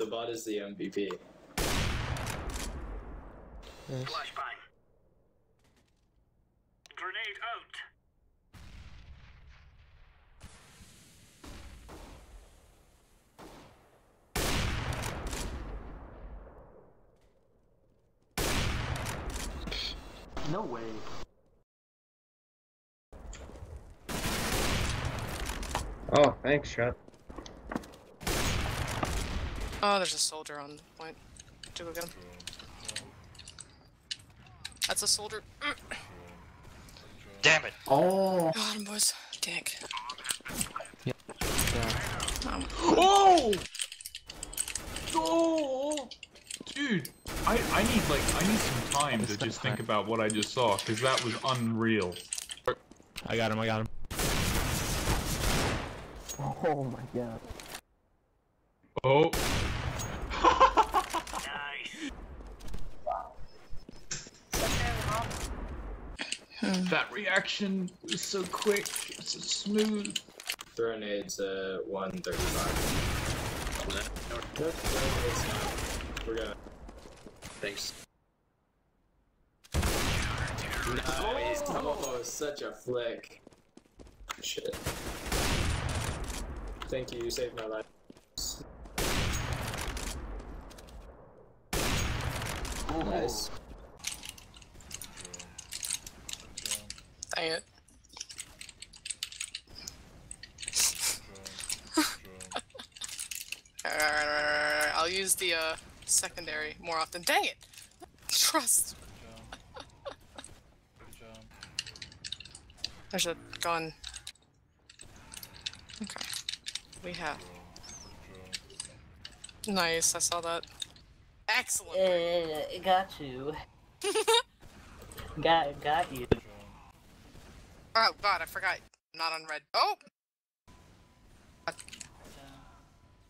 The bot is the MVP. Nice. Flashbang. Grenade out. No way. Oh, thanks, shot. Oh, there's a soldier on the point. To go get him. That's a soldier. Damn it! Oh. Got him, boys. Dick. Yeah. Um, Oh! Oh! Dude, I, I need like I need some time to just think about what I just saw because that was unreal. I got him, I got him. Oh my god. Oh, that reaction was so quick, so smooth. Throw nades at uh, 135. No, no, it's not. We're gonna. Thanks. Nice. Oh, such a flick. Shit. Thank you, you saved my life. Nice. It. Alright, alright, alright, alright. I'll use the uh, secondary more often. Dang it! Trust. There's a gun. Okay. We have. Nice, I saw that. Excellent. Uh, got you. got got you. Oh god, I forgot. Not on red. Oh!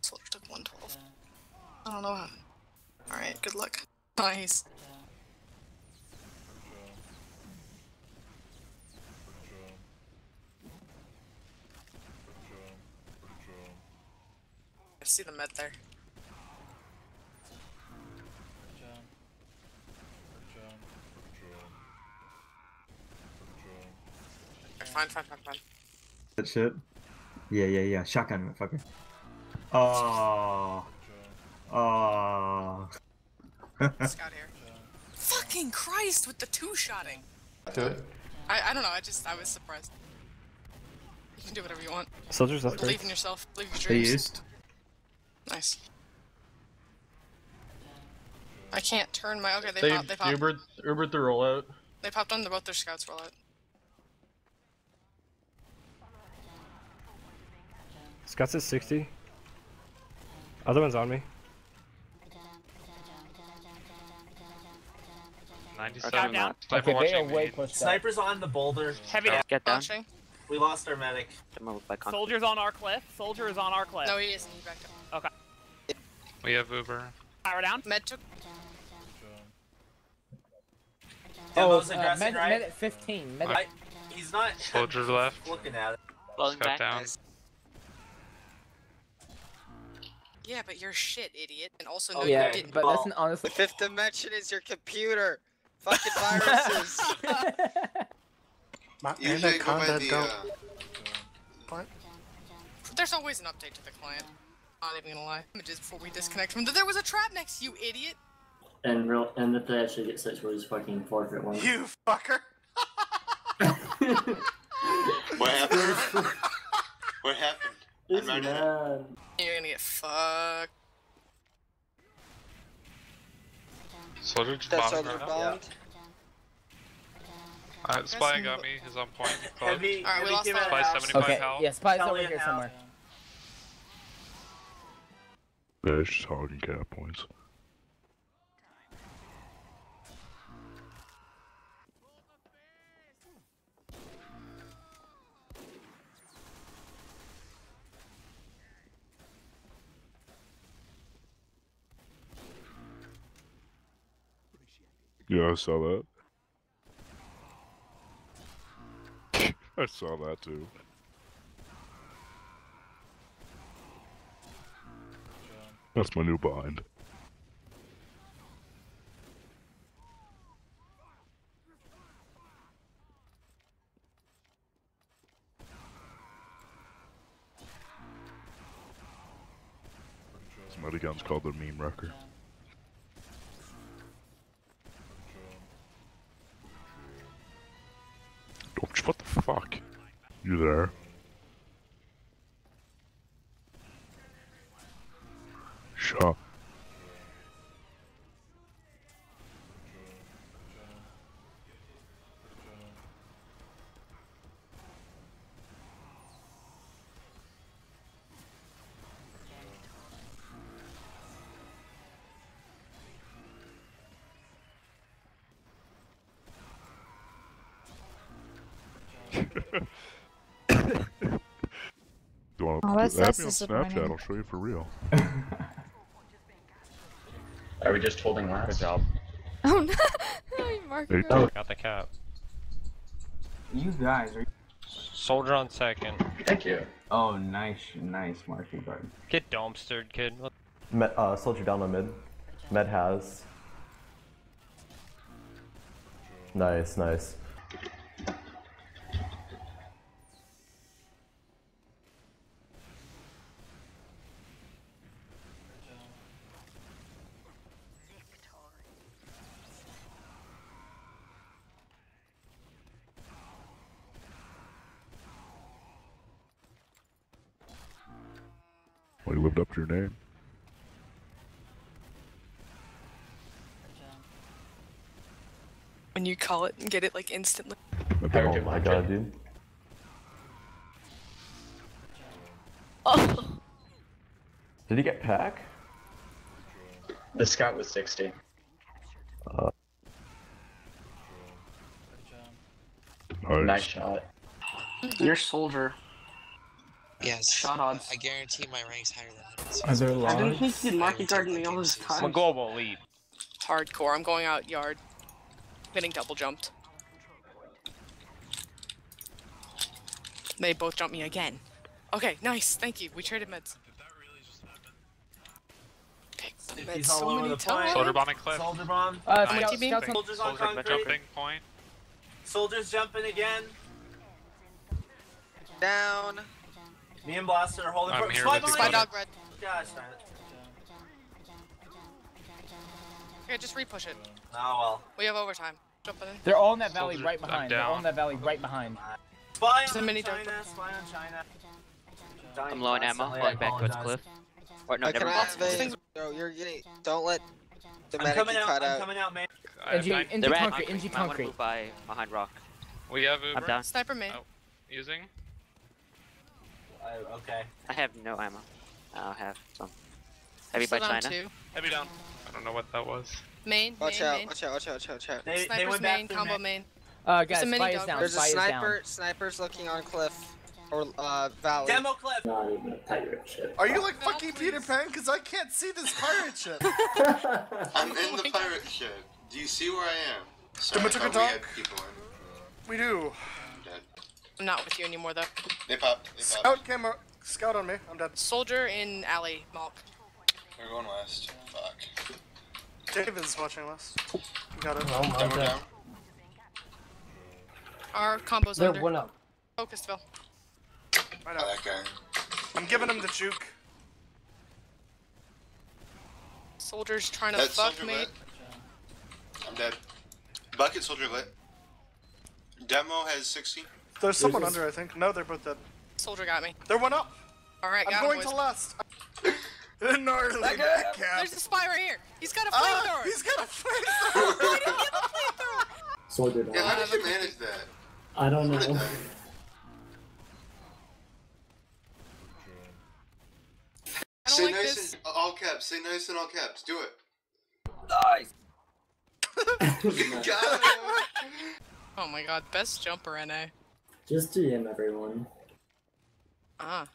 Soldier took 112. I don't know how. Alright, good luck. Nice. I see the med there. Fine, fine, fine, fine. That shit. Yeah, yeah, yeah. Shotgun, motherfucker. Oh. Oh. Scout here. Fucking Christ with the two-shotting! Do it. I, I don't know, I just, I was surprised. You can do whatever you want. Soldiers left Believe in yourself. Believe your dreams. They dreams. used. Nice. I can't turn my. Okay, they, They, popped. They popped. Ubered, Ubered the rollout. They popped on the both their scouts roll Scott's at 60. Other one's on me. 97. down. Sniper Okay, they are way pushed. Sniper's on the boulder. Heavy down. Get down. Launching. We lost our medic. Soldiers on our cliff. Soldier is on our cliff. No, he isn't. He backed up. We have Uber. Fire down. Med took. Demo's uh, med, right? med at 15. Med I, he's not Soldiers left. looking at it. Scout down. Yeah, but you're shit, idiot. And also, oh, no, Okay, yeah, you didn't. but well- that's an honestly. The fifth dimension is your computer. Fucking viruses. Usually combat go. There's always an update to the client. Not even gonna lie. Images before we disconnect from. There was a trap next to you, idiot. And real and if they actually get such where just fucking forfeit one. you fucker. What happened? what happened? This I'm man. You're gonna get fucked. Soldier just That bombing soldier right now. bombed. Uh, Spy got me. He's on point. Close. Alright, we heavy lost came that. out By of house. 75 Okay, health. yeah, spy's Kelly over here house. somewhere. Yeah, it's just hogging cap points. Yeah, I saw that. I saw that too. That's my new bind. This gun's called the meme wrecker. What the fuck? You there? Do you want to Oh, that's- that's me on. Snapchat? I'll show you for real. Are we just holding last? Good job. Oh no! Hey, Mark. Hey, Oh. Got the cap. You guys are. Soldier on second. Thank you. Oh, nice, nice, Marky Guard. Get dumpstered, kid. Med, uh, soldier down on mid. Med has. Nice, nice. Well, you lived up to your name. When you call it and get it like instantly. Oh my god, dude. Oh. Did he get pack? The scout was 60. Uh, Nice shot. You're soldier. Yes. Shot odds. I guarantee my rank's higher than him. Are there I've been logs? thinking Marky Guard me all this I'm a time. global elite. Hardcore. I'm going out yard. Getting double jumped. They both jumped me again. Okay, nice. Thank you. We traded meds. Pick the meds all so over the point. Soldier bombing cliff. Soldier bomb. Uh, How much scout, scouts Soldiers on Soldier concrete. jumping point. Soldiers jumping again. Down. Me and Blaster are holding I'm here Spy with you, Spy dog red. Gosh darn it. Okay, just repush it. Oh well. We have overtime. Jumping in. They're all in that valley Soldier, right behind. They're all in that valley right behind. Spy on mini China. dog. Spy on China. I'm low on ammo. Constantly, Going back towards apologize. cliff. Or no, I never mind. Bro, you're getting. Don't let the I'm medic coming get out. caught I'm out. coming out, man. I- NG, I- NG They're at concrete, concrete. NG Might wanna concrete. move by behind rock. We have Uber. I'm down. Sniper main. Oh, using. I, okay. I have no ammo. I'll have some. Heavy by Still down China. two. Heavy down. I don't know what that was. Main. Watch main, out, main. watch out, watch out, watch out, watch out. They, they Sniper's went main. Combo main. main. Uh, Just guys, a mini is down. There's a Spy is down. sniper. Sniper's looking on cliff. Or, uh, valley. Demo clip. Not even a pirate ship. Are you like fucking Peter Pan? Because I can't see this pirate ship. I'm in the pirate ship. Do you see where I am? Did we I took thought a we had people in. We do. I'm not with you anymore though. They popped. They popped. Scout camera. Scout on me. I'm dead. Soldier in alley. Malk. We're going west. Fuck. Dave is watching us. You got it. Down, we're down. Our combo's They're under. one up. Focusville. Right Oh, out. that guy. I'm giving him the juke. Soldier's trying to That's fuck me. lit. I'm dead. Bucket soldier lit. Demo has 60. There's someone this- under, I think. No, they're both dead. Soldier got me. They're one up. Alright, I'm got going him, to boys. last. Gnarly There's cap. a spy right here. He's got a Ah, flamethrower. he's got a flamethrower. Soldier down. Yeah, how did you manage that? I don't know. I don't Say like nice this. in all caps. Say nice in all caps. Do it. Nice. Got him. Oh my god, best jumper NA. Just DM everyone. Ah.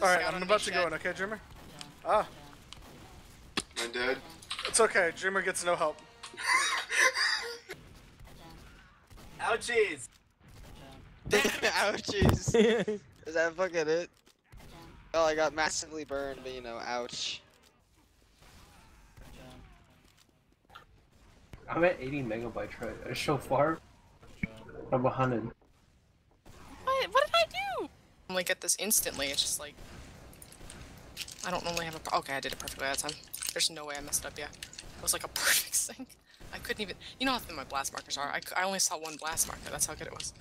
Alright, I'm about to go in, okay, Dreamer? Ah, I'm dead. it's okay. Dreamer gets no help. Ouchies. Damn, ouchies. Is that fucking it? Oh, I got massively burned, but you know, ouch. I'm at 80 megabytes right. So far, I'm 100. What? What did I do? I only get this instantly. It's just like I don't normally have a. Okay, I did it perfectly that time. There's no way I messed up. Yeah, it was like a perfect sync. I couldn't even. You know how thin my blast markers are. I, I only saw one blast marker. That's how good it was.